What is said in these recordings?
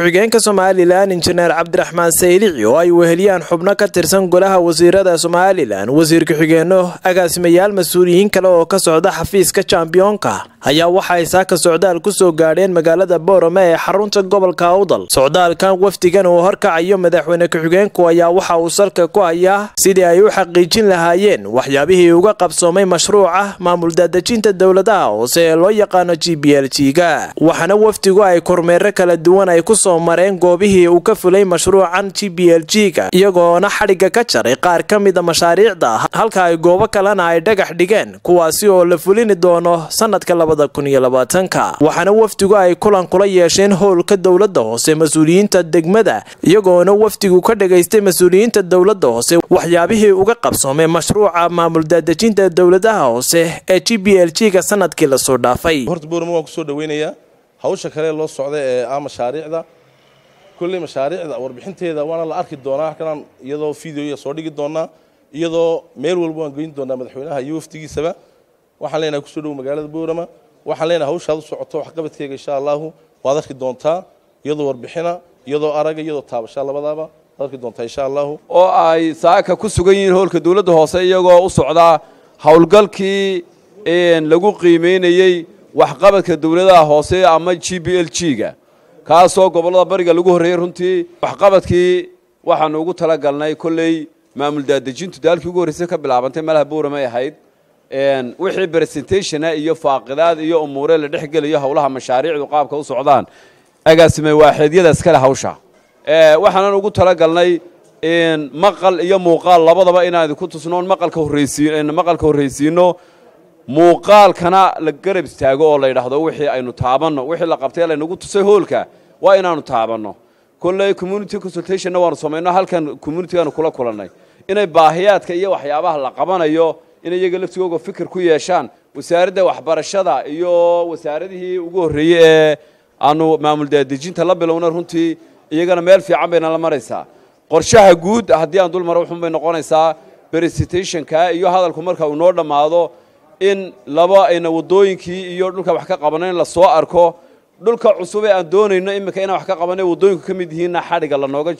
ku-xigeenka somalilan injineer cabdiraxmaan saylici oo ay weheliyaan xubno ka tirsan golaha wasiirada somalilan wasiir ku-xigeenno agaasimayaal mas'uuliyiin kale oo ka socda xafiiska jambiyoonka ayaa waxa ay saaka socdaal ku soo gaadheen magaalada boorame ee xarunta gobolka awdal. Socdaalkan wafdigan uu horkacayo madaxweyne ku-xigeenku ayaa waxa uu salka ku hayaa sidii ay u xaqiijin lahaayeen waxyaabihii uga qabsoomay mashruuca maamul daadejinta dowladaha hoose ee loo yaqaano g b l g-ga. Waxaana wafdigu ay kormeero kala duwan ay ku soo mareen goobihii uu ka fulay mashruucan g b l g-ga iyagoona xadhigga ka jaray qaar ka mida mashaariicda halka ay goobo kalena ay dhagax dhigeen kuwaasi oo la fulini doono sanadka labada kun iyo labaatanka. Waxaana wafdigu ay kulan kula yeesheen howlka dowladda hoose mas'uuliyiinta degmada iyagoona wafdigu ka dhagaystay mas'uuliyiinta dowladda hoose waxyaabihii uga qabsoomay mashruuca maamul daadejinta dowladaha hoose ee g b l g-ga sannadkii la soo dhaafay hawsha kale loo socda ee ah mashaariicda. Kulley mashaariicda warbixinteeda waana la arki doonaa halkanaan iyadoo videoya soo dhigi doonaa iyadoo meel walba waan geyn doonaa madaxweynaha iyo wafdigiisaba waxaan leenahay ku soo dhow magaalada boorama waxaan leenahay hawshaad socoto waxqabadkeega insha allahu waad arki doontaa iyadoo warbixina iyadoo araga iyadoo taabasha labadaaba waad arki doontaa insha allahu. Oo ay saaka ku sugan yihiin howlka dowladda hoose iyagoo u socdaa howlgalkii lagu qiimeynayey waxqabadka dowladaha hoose ama g b l g-ga. Kaasoo gobollada bariga lagu horreeyey runtii waxqabadkii waxaanu ugu talagalnay kolley maamul daadejintu daalkii ugu horreysay ka bilaabantay meelaha buuramay ahayd wixii presentationa iyo faaqidaad iyo umuure la dhex gelayo howlaha mashaariicdu qaabka u socdaan agaasimay waaxeedyadaas kale hawsha. Waxaanan ugu talagalnay maqal iyo muuqaal labadaba inaan idinku tusnoon maqalka horreysiin muuqaalkana la garab istaago oo la yidhaahdo wixii aynu taabanno wixii la qabtay laynagu tusay hoolka waa inaanu taabanno. Kolley community consultationna waanu samayno halkan communitygaanu kula kulannay. Inay baahiyaadka iyo waxyaabaha la qabanayo in iyaga laftigooga fikir ku yeeshaan wasaaradda waxbarashada iyo wasaaradihii ugu horreeyey ee aanu maamul daadejinta la bilowna runtii iyagana meel fiican bayna la maraysaa. Qorshaha guud haddii aan dul maro wuxuun bay noqonaysaa presentationka iyo hadalku marka uu noo dhammaado in laba ayna waddooyinkii iyo dhulka wax ka qabanayn la soo arko dhulka cusub ee aan doonayno iminka inaan wax ka qabanay waddooyinku ka mid yihiinna xadhigga lanooga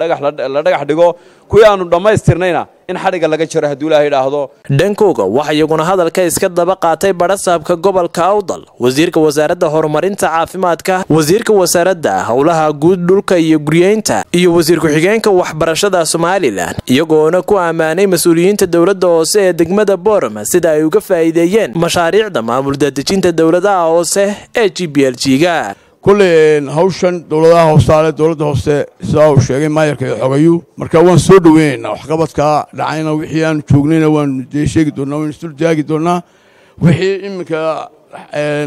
dhagax la dhagax dhigo kuwii aanu dhammaystirnayna in xadhigga laga jaro hadduu ilaaha idhaahdo. Dhankooga waxa iyaguna hadalka iska daba qaatay badhasaabka gobolka awdal wasiirka wasaaradda horumarinta caafimaadka wasiirka wasaaradda howlaha guud dhulka iyo guryeynta iyo wasiir ku-xigeenka waxbarashada somalilan iyagoona ku ammaanay mas'uuliyiinta dowladda hoose ee degmada boorama sida ay uga faa'iideeyeen mashaariicda maamul daadejinta dowladaha hoose ee g b l g-ga kulley hawshan dowladaha hoostaale dowladda hoose sidaa uu sheegay maayarka iyo xogayu marka waan soo dhoweynaynaa waxqabadka dhacayna wixii aanu joognayna waanu dee sheegi doonnaa waanu isdul taagi doonnaa wixii iminka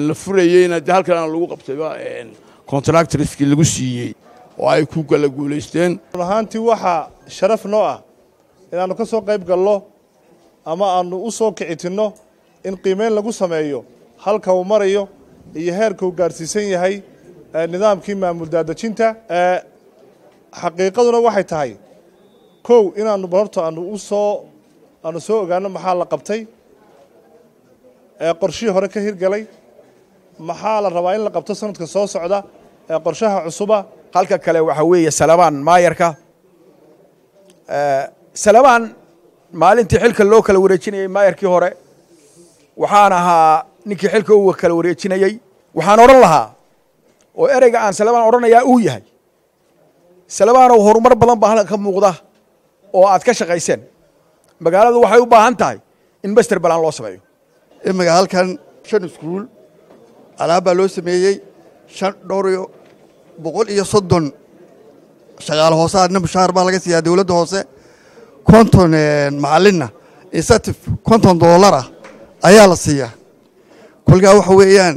la furayeyna dee halkan lagu qabtayba contractorskii lagu siiyey oo ay ku kala guulaysteen ahaantii waxaa sharaf noo ah inaannu ka soo qayb galno ama aannu u soo kicitinno in qiimeyn lagu sameeyo halka uu marayo iyo heerka uu gaadhsiisan yahay nidaamkii maamul daadejinta xaqiiqaduna waxay tahay kow inaanu horta aanu u soo aanu soo ogaano maxaa la qabtay qorshihii hore ka hirgalay maxaa la rabaa in la qabto sanadka soo socda qorshaha cusuba? Halka kale waxaa weeye salabaan maayarka. Salabaan maalintii xilka loo kala wareejinayey maayarkii hore waxaan ahaa ninkii xilka u kala wareejinayey waxaan odhan lahaa oo ereyga aan salabaan odhanayaa uu yahay. Salabaanow horumar badan baa halkan ka muuqda oo aad ka shaqayseen. Magaaladu waxay u baahan tahay in master balaan loo sameeyo. Imika halkan shan iskuul alaab baa loo sameeyey shan dhowr iyo boqol iyo soddon shaqaale hoosaadna mushaahar baa laga siiyaa dowladda hoose. Konton macalinna incentive konton dollar ah ayaa la siiyaa. Kolkaa waxa weeyaan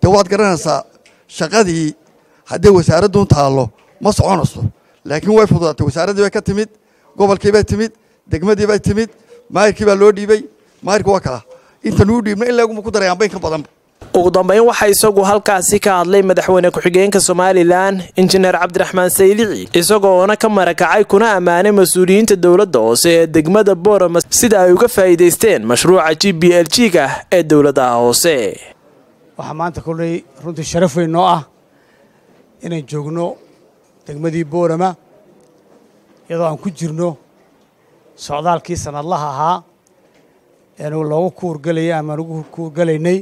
dee waad garanaysaa shaqadii haddii wasaaradduun taallo ma soconayso. Laakiin way fududaatay. Wasaaraddii bay ka timid gobolkii bay timid degmadii bay timid maayirkii baa loo dhiibey maayirka waa kaa intanuu dhiibna in leeguma ku daray ambayn ka badan. Ugu dambeyn waxaa isagu halkaasi ka hadlay madaxweyne ku-xigeenka somalilan injineer cabdiraxmaan saylici isagoona ka marakacay kuna ammaanay mas'uuliyiinta dowladda hoose ee degmada boorama sida ay uga faa'iidaysteen mashruuca g b l g-ga ee dowladaha hoose waxaa maanta kolley runtii sharaf weyn noo ah inaan joogno degmadii boorama iyadoo aan ku jirno socdaalkii sanadlaha ahaa eenu loogu kuurgelayay ama ugu kuurgelaynay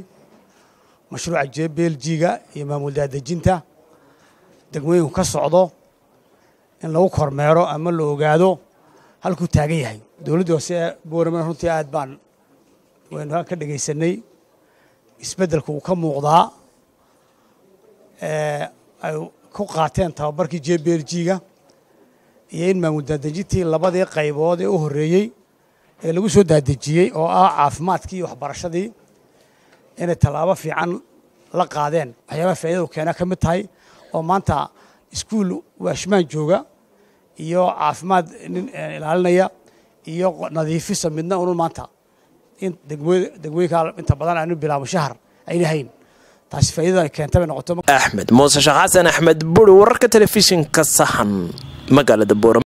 mashruuca jebeljiga iyo maamul daadejinta degmooyinku ka socdo in lagu kormeero ama la ogaado halkuu taagan yahay. Dowladda hoose ee boorama runtii aad baan waynu ka dhegaysanay isbeddelka uu ka muuqdaa ay ku qaateen tababarkii jebeljiga iyo in maamul daadejintii labadii qaybood ee u horreeyey ee lagu soo daadejiyey oo ah caafimaadkii iyo waxbarashadii inay tallaabo fiican la qaadeen. Waxyaabaha faaidadu keena ka mid tahay oo maanta iskuul waashmaan jooga iyo caafimaad nin ilaalinaya iyo nadiifisa midna unun maanta degmooyinka inta badan aanu bilaabo shahar ayna hayn taasi faaidada keenta bay noqoto. Axmed muuse sheekh xasan axmed buri wararka telefishinka sahan magaalada boorama